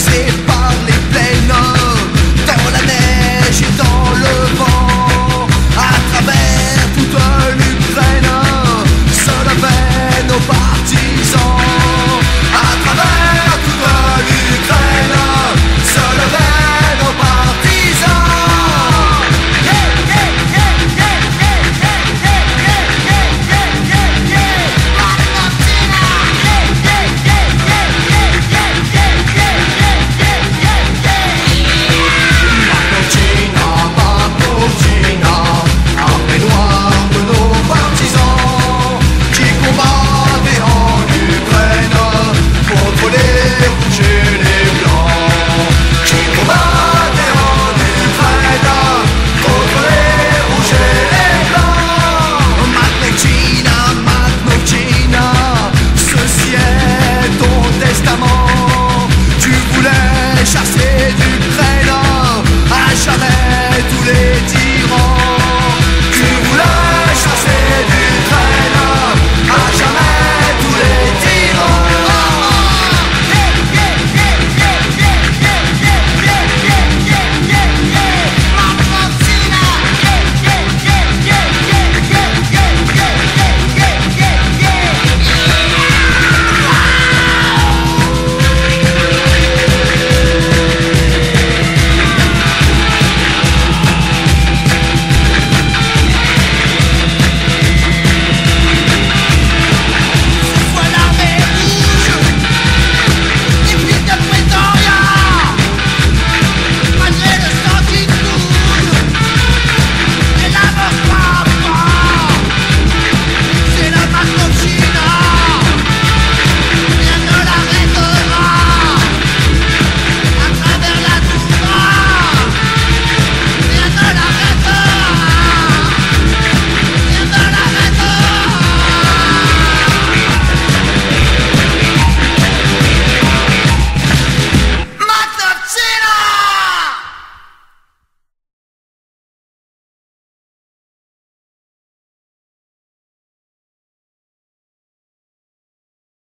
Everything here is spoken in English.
Cause